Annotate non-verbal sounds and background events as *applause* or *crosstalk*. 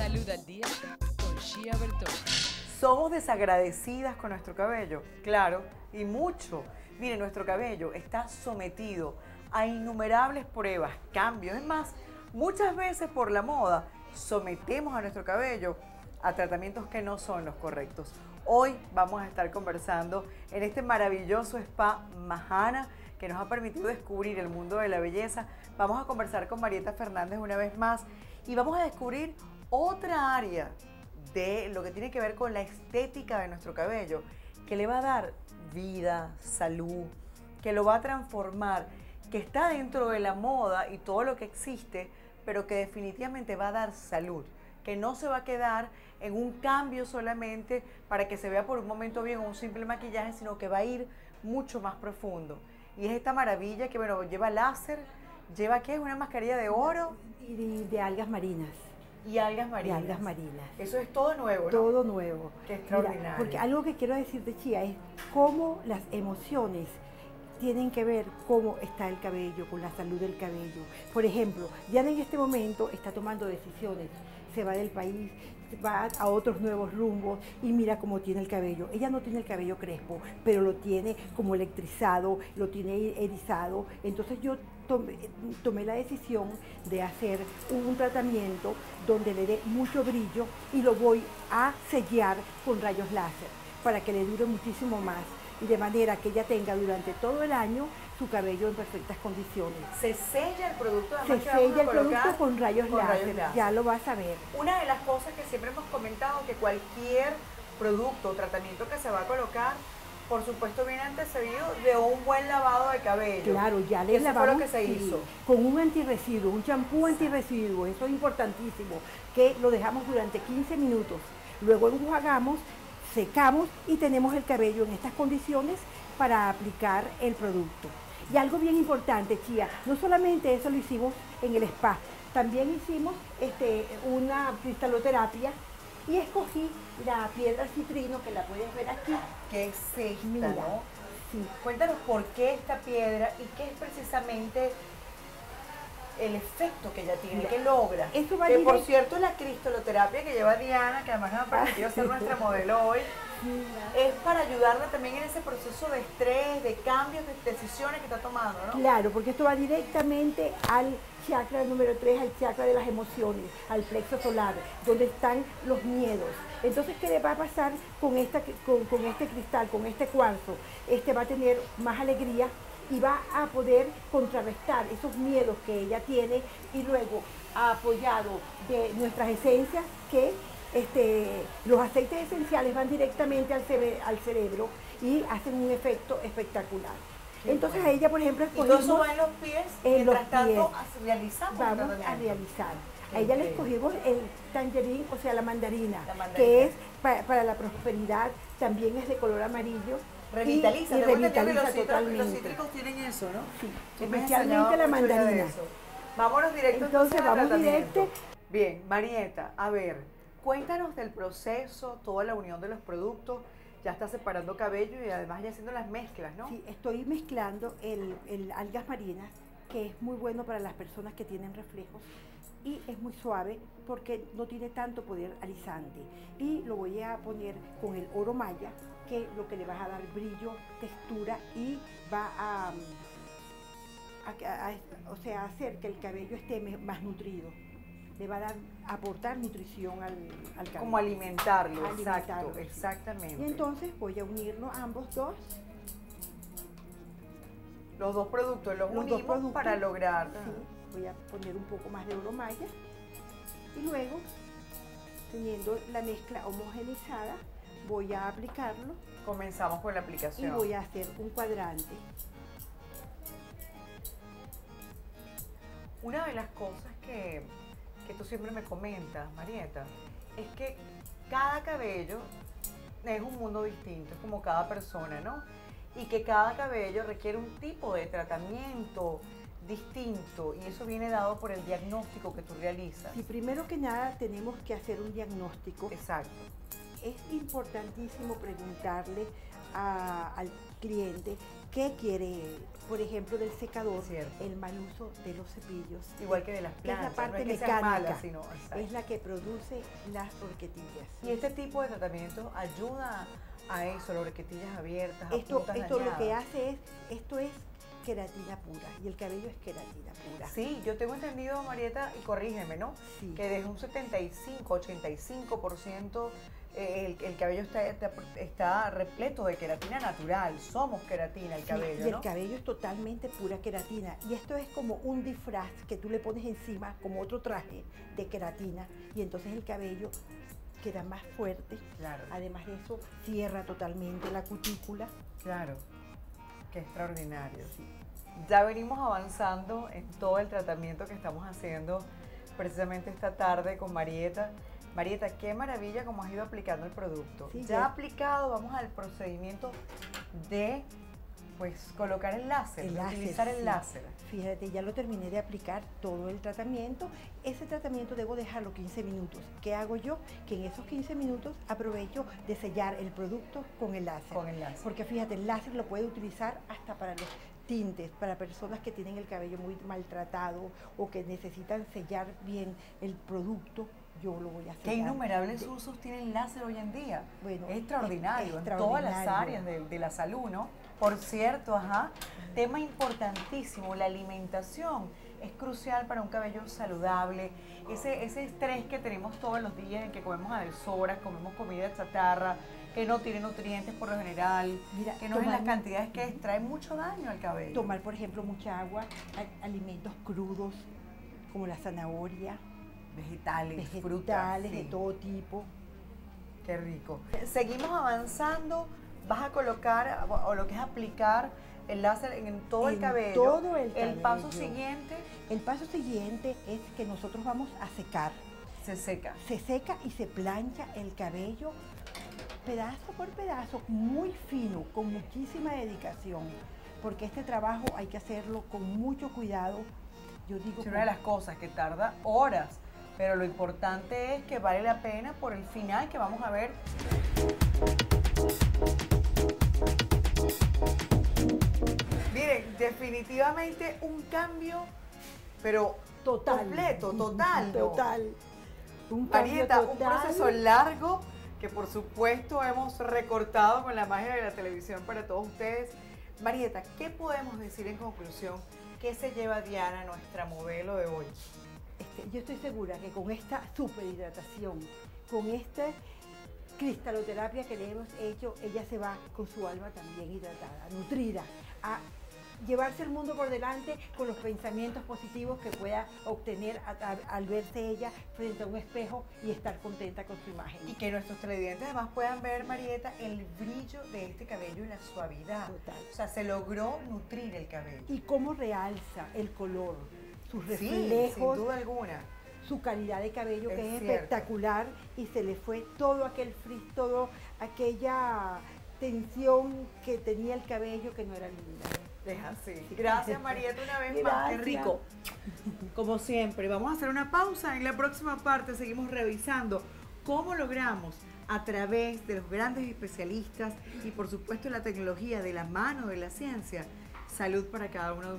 Salud al día con Shia Bertón. ¿Somos desagradecidas con nuestro cabello? Claro, y mucho. Mire, nuestro cabello está sometido a innumerables pruebas, cambios. Es más, muchas veces por la moda sometemos a nuestro cabello a tratamientos que no son los correctos. Hoy vamos a estar conversando en este maravilloso spa Mahana que nos ha permitido descubrir el mundo de la belleza. Vamos a conversar con Marieta Fernández una vez más y vamos a descubrir otra área de lo que tiene que ver con la estética de nuestro cabello, que le va a dar vida, salud, que lo va a transformar, que está dentro de la moda y todo lo que existe, pero que definitivamente va a dar salud, que no se va a quedar en un cambio solamente para que se vea por un momento bien un simple maquillaje, sino que va a ir mucho más profundo. Y es esta maravilla que, bueno, lleva láser, lleva, ¿qué? Una mascarilla de oro. Y de algas marinas. Y algas marinas. Y algas marinas. Eso es todo nuevo, ¿no? Todo nuevo. Qué extraordinario. Mira, porque algo que quiero decirte, Chía, es cómo las emociones tienen que ver cómo está el cabello, con la salud del cabello. Por ejemplo, ya en este momento está tomando decisiones, se va del país, va a otros nuevos rumbos y mira cómo tiene el cabello. Ella no tiene el cabello crespo, pero lo tiene como electrizado, lo tiene erizado. Entonces yo tomé, tomé la decisión de hacer un tratamiento donde le dé mucho brillo y lo voy a sellar con rayos láser para que le dure muchísimo más y de manera que ella tenga durante todo el año su cabello en perfectas condiciones. Se sella el producto, Se que vamos sella el producto con rayos con láser, rayos láser. ya lo vas a ver. Una de las cosas que siempre hemos comentado, que cualquier producto o tratamiento que se va a colocar, por supuesto viene antecedido de un buen lavado de cabello. Claro, ya le Eso fue lo que se sí, hizo. con un antirresiduo, un champú antirresiduo, eso es importantísimo, que lo dejamos durante 15 minutos. Luego enjuagamos, secamos y tenemos el cabello en estas condiciones para aplicar el producto. Y algo bien importante, Chía, no solamente eso lo hicimos en el spa, también hicimos este, una cristaloterapia y escogí la piedra citrino, que la puedes ver aquí. Que es esta, Mira, ¿no? sí. Cuéntanos por qué esta piedra y qué es precisamente el efecto que ella tiene, qué logra. eso va que por cierto la cristaloterapia que lleva Diana, que además nos ha permitido ser *laughs* nuestra modelo hoy, es para ayudarla también en ese proceso de estrés, de cambios, de decisiones que está tomando, ¿no? Claro, porque esto va directamente al chakra número 3, al chakra de las emociones, al plexo solar, donde están los miedos. Entonces, ¿qué le va a pasar con, esta, con, con este cristal, con este cuarzo? Este va a tener más alegría y va a poder contrarrestar esos miedos que ella tiene y luego apoyado de nuestras esencias que este, los aceites esenciales van directamente al, cere- al cerebro y hacen un efecto espectacular. Qué Entonces bueno. a ella, por ejemplo, Y escogimos- va en los pies, en mientras los tanto pies. realizamos vamos a realizar. A ella le escogimos el tangerín, o sea, la mandarina, La mandarina. que es pa- para la prosperidad, también es de color amarillo. Revitaliza, y, revitaliza los, cítricos, los totalmente. cítricos tienen eso, ¿no? Sí, especialmente la mandarina. Vámonos directo Entonces, vamos directo. Bien, Marieta, a ver, cuéntanos del proceso, toda la unión de los productos. Ya está separando cabello y además ya haciendo las mezclas, ¿no? Sí, estoy mezclando el, el algas marinas, que es muy bueno para las personas que tienen reflejos y es muy suave porque no tiene tanto poder alisante. Y lo voy a poner con el oro maya, que lo que le va a dar brillo, textura y va a, a- a- o sea, hacer que el cabello esté más nutrido. Le va a dar, aportar nutrición al, al cabello. Como alimentarlo, Alimentarlo, exacto, sí. exactamente. Y entonces voy a unirlo ambos dos los dos productos los, los unimos productos. para lograr. Sí, voy a poner un poco más de oro maya y luego, teniendo la mezcla homogenizada, voy a aplicarlo Comenzamos con la y aplicación. voy a hacer un cuadrante. Una de las cosas que, que tú siempre me comentas, Marieta, es que cada cabello es un mundo distinto, es como cada persona, ¿no? Y que cada cabello requiere un tipo de tratamiento distinto y eso viene dado por el diagnóstico que tú realizas. Si primero que nada tenemos que hacer un diagnóstico, Exacto. Es importantísimo preguntarle a- al cliente qué quiere él. Por ejemplo, del secador, Cierto. el mal uso de los cepillos. Igual que de las que es la parte no es que mecánica, malas, sino- es la que produce las horquetillas. Y este tipo de tratamiento ayuda a eso, las horquetillas abiertas, a Esto, puntas esto lo que hace es, esto es queratina pura y el cabello es queratina pura. Sí, yo tengo entendido, Marieta, y corrígeme, ¿no? Sí. Que desde un 75, 85% eh, el, el cabello está, está, está repleto de queratina natural. Somos queratina el Sí, cabello, y el ¿no? cabello es totalmente pura queratina. Y esto es como un disfraz que tú le pones encima, como otro traje de queratina. Y entonces el cabello queda más fuerte. Claro, Además de eso, cierra totalmente la cutícula. claro. Qué extraordinario. Ya venimos avanzando en todo el tratamiento que estamos haciendo precisamente esta tarde con Marieta. Marieta, qué maravilla cómo has ido aplicando el producto. Sí, ya ya. aplicado, vamos al procedimiento de pues colocar el láser, El láser, utilizar el sí. láser. Fíjate, ya lo terminé de aplicar todo el tratamiento. Ese tratamiento debo dejarlo 15 minutos. ¿Qué hago yo? Que en esos 15 minutos aprovecho de sellar el producto con el láser. Con el láser. Porque fíjate, el láser lo puede utilizar hasta para los tintes, para personas que tienen el cabello muy maltratado o que necesitan sellar bien el producto. Yo lo voy a sellar. Qué innumerables usos tiene el láser hoy en día. Bueno, es extraordinario, es en todas las áreas de, de la salud, ¿no? Por cierto, ajá, tema importantísimo, la alimentación es crucial para un cabello saludable. Ese, ese estrés que tenemos todos los días en que comemos a deshoras, comemos comida chatarra, que no tiene nutrientes por lo general, Mira, que no es en las cantidades que trae mucho daño al cabello. Tomar, por ejemplo, mucha agua, alimentos crudos como la zanahoria, vegetales, frutas. vegetales de todo tipo. Qué rico. Seguimos avanzando. Vas a colocar, o lo que es aplicar el láser en todo el cabello. todo el paso cabello. siguiente El paso siguiente es que nosotros vamos a secar. se seca. Se seca y se plancha el cabello pedazo por pedazo, muy fino, con muchísima dedicación, porque este trabajo hay que hacerlo con mucho cuidado. Yo digo Es una de las cosas que tarda horas, pero lo importante es que vale la pena por el final que vamos a ver. Miren, definitivamente un cambio, pero total, completo, *laughs* total. total. Un cambio Marieta, un total. proceso largo que por supuesto hemos recortado con la magia de la televisión para todos ustedes. Marieta, ¿qué podemos decir en conclusión? ¿Qué se lleva Diana, nuestra modelo de hoy? Este, yo estoy segura que con esta superhidratación, con esta cristaloterapia que le hemos hecho, ella se va con su alma también hidratada, nutrida, a llevarse el mundo por delante con los pensamientos positivos que pueda obtener a- a- al verse ella frente a un espejo y estar contenta con su imagen. Y que nuestros televidentes además puedan ver, Marieta, el brillo de este cabello y la suavidad. Total. O sea, se logró nutrir el cabello. Y cómo realza el color, sus Sí, reflejos, sin duda alguna. su calidad de cabello Es que es cierto. espectacular y se le fue todo aquel frizz, todo aquella tensión que tenía el cabello que no era linda. Es así. *laughs* Gracias, Marieta, una vez más. Qué rico. Como siempre, vamos a hacer una pausa. En la próxima parte seguimos revisando cómo logramos a través de los grandes especialistas y por supuesto la tecnología de la mano de la ciencia, salud para cada uno de ustedes.